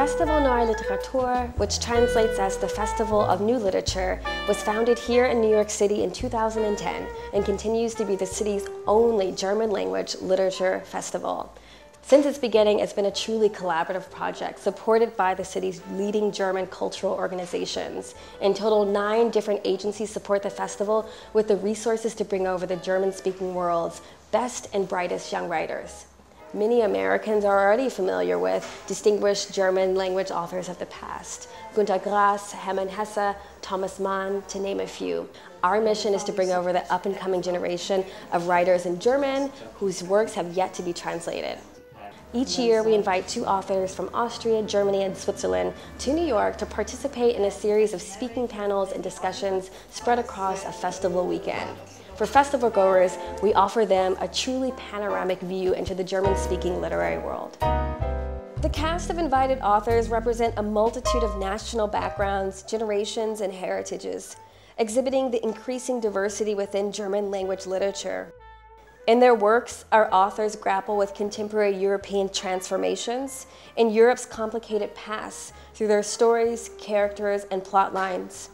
Festival Neue Literatur, which translates as the Festival of New Literature, was founded here in New York City in 2010 and continues to be the city's only German language literature festival. Since its beginning, it's been a truly collaborative project supported by the city's leading German cultural organizations. In total, nine different agencies support the festival with the resources to bring over the German-speaking world's best and brightest young writers. Many Americans are already familiar with distinguished German language authors of the past. Günter Grass, Hermann Hesse, Thomas Mann, to name a few. Our mission is to bring over the up-and-coming generation of writers in German whose works have yet to be translated. Each year, we invite two authors from Austria, Germany, and Switzerland to New York to participate in a series of speaking panels and discussions spread across a festival weekend. For festival goers, we offer them a truly panoramic view into the German-speaking literary world. The cast of invited authors represent a multitude of national backgrounds, generations, and heritages, exhibiting the increasing diversity within German language literature. In their works, our authors grapple with contemporary European transformations and Europe's complicated past through their stories, characters, and plot lines.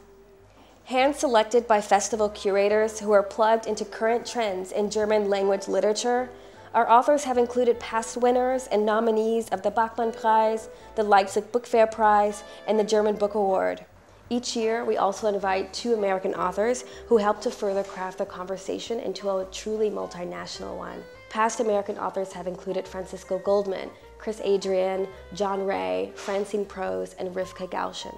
Hand-selected by festival curators who are plugged into current trends in German language literature, our authors have included past winners and nominees of the Bachmann Prize, the Leipzig Book Fair Prize, and the German Book Award. Each year, we also invite two American authors who help to further craft the conversation into a truly multinational one. Past American authors have included Francisco Goldman, Chris Adrian, John Wray, Francine Prose, and Rivka Galchen.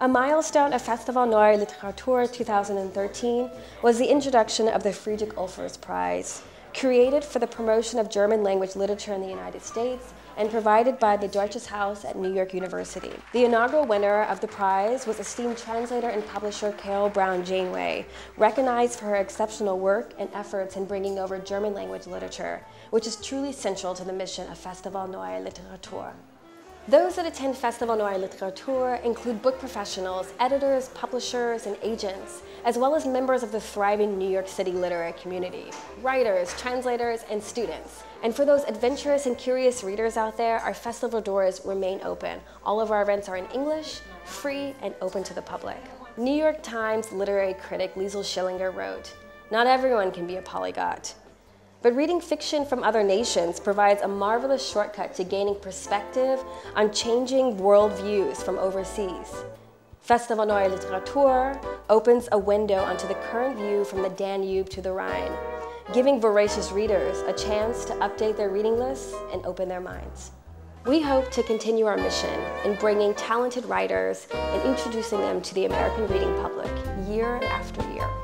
A milestone of Festival Neue Literatur 2013 was the introduction of the Friedrich Ulfers Prize, created for the promotion of German language literature in the United States and provided by the Deutsches Haus at New York University. The inaugural winner of the prize was esteemed translator and publisher Carol Brown Janeway, recognized for her exceptional work and efforts in bringing over German language literature, which is truly central to the mission of Festival Neue Literatur. Those that attend Festival Neue Literatur include book professionals, editors, publishers, and agents, as well as members of the thriving New York City literary community, writers, translators, and students. And for those adventurous and curious readers out there, our festival doors remain open. All of our events are in English, free, and open to the public. New York Times literary critic Liesl Schillinger wrote, Not everyone can be a polyglot. But reading fiction from other nations provides a marvelous shortcut to gaining perspective on changing worldviews from overseas. Festival Neue Literatur opens a window onto the current view from the Danube to the Rhine, giving voracious readers a chance to update their reading lists and open their minds. We hope to continue our mission in bringing talented writers and introducing them to the American reading public year after year